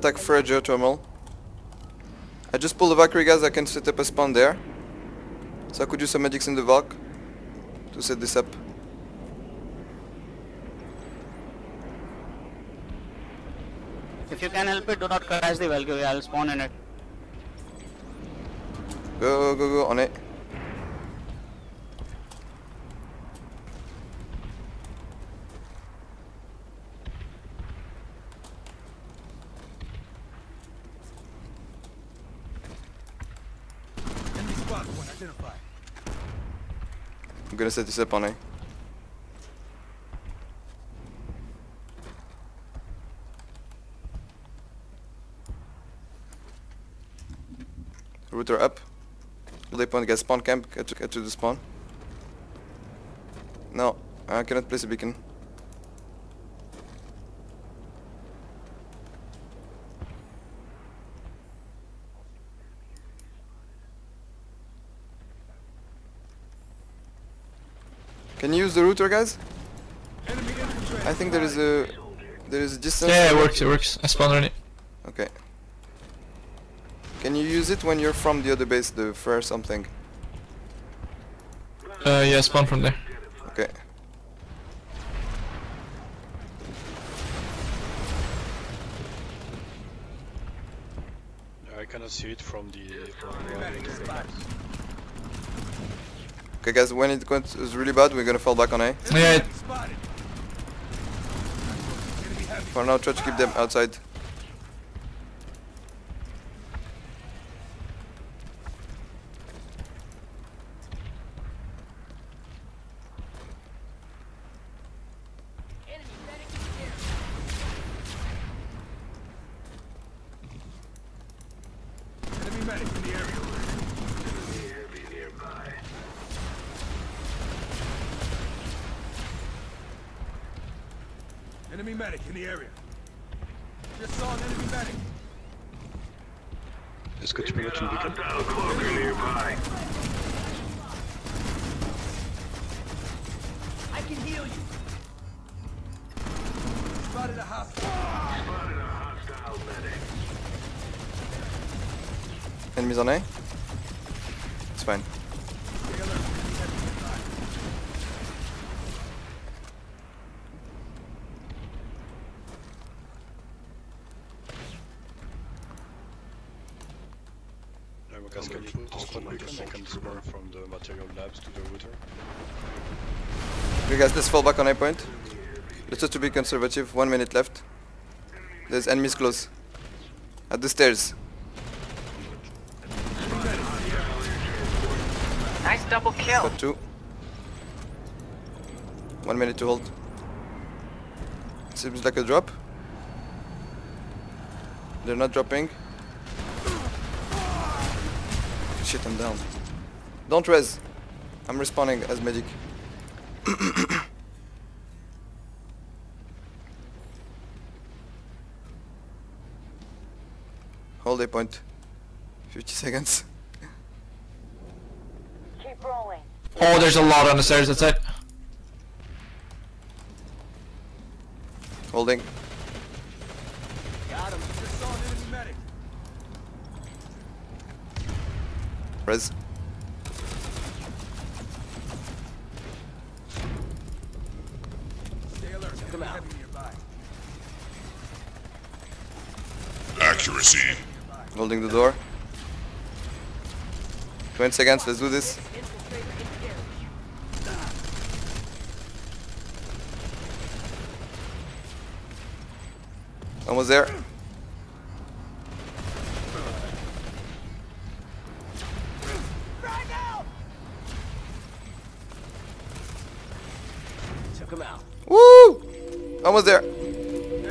attack for a geothermal. I just pulled the Valkyrie guys, I can set up a spawn there. So I could use some medics in the Valk to set this up. If you can help it, do not crash the Valkyrie. I'll spawn in it. Go, go, go, on it. I'm gonna set this up on A. Router up. Relay point, get spawn camp, get to, get to the spawn. No, I cannot place a beacon. Can you use the router guys? I think there is a there is a distance. Yeah, it works, it works. I spawned on it. Okay. Can you use it when you're from the other base, the fur something? Uh, yeah, spawn from there. Okay. I cannot see it from the from the Okay guys, when it goes is really bad, we're gonna fall back on A. Yeah, it, Spotted. Enemy heavy. For now, try to keep them outside. Enemy medic in the area. Enemy medic in the area. Just saw an enemy medic. Est-ce que tu peux mettre une beacon Spotted a hostile. Spotted a hostile medic. Enemies on A? It's fine. Cascade to spawn beacon. Spawn from the material labs to the router. Okay guys, let's fall back on A point. Let's just to be conservative, one minute left. There's enemies close. At the stairs. Nice double kill. Got two. One minute to hold. Seems like a drop. They're not dropping. Shit, I'm down. Don't res. I'm respawning as medic. Hold a point. 50 seconds. Keep rolling. oh, there's a lot on the stairs, that's it. Holding. Got him. Just saw an enemy medic. Res. Stay alert. Enemy heavy nearby. Accuracy. Holding the door. 20 seconds, let's do this. Almost there. out. Woo! Almost there.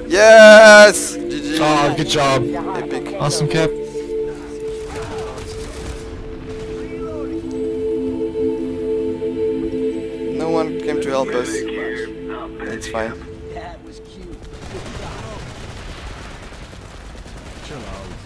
Yes! GG. Oh, good job. Epic. Awesome, Cap. No one came to help us. It's fine. Chill out.